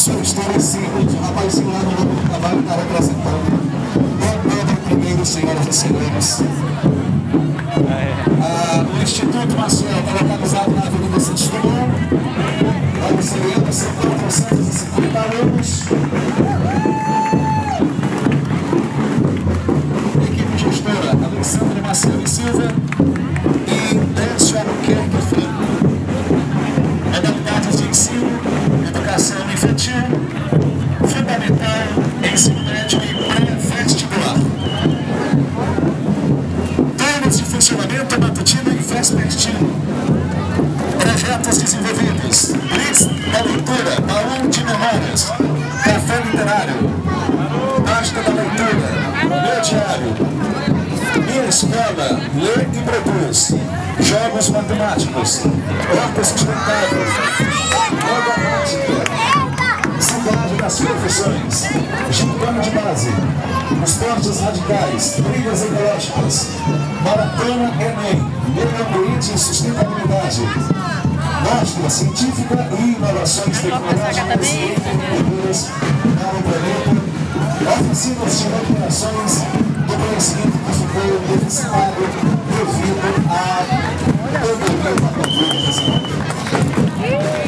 sua história simples. O rapazinho lá no Lobo do Cavalo está representando. Dom Pedro I, senhoras e senhores. Ah, o Instituto Maciel está localizado na Avenida Santos Dumont. Vamos celebrando 450 anos. Equipe gestora Alexandre Maciel e Silva infantil, fundamental, ensino médio e pré-vestibular. Turnos de funcionamento matutino e vespertino. Projetos desenvolvidos. Blitz da leitura, baú de memórias, café literário, pasta da leitura, meu diário, minha escola, lê e produz. Jogos matemáticos, horta sustentável, matemática, plano de base, os cortes radicais, trilhas ecológicas, maratona Enem, meio ambiente e sustentabilidade, mostra científica e inovações tecnológicas. e empreendedoras para o planeta, oficinas de recuperações do conhecimento que ficou deficitário devido à pandemia da Covid-19.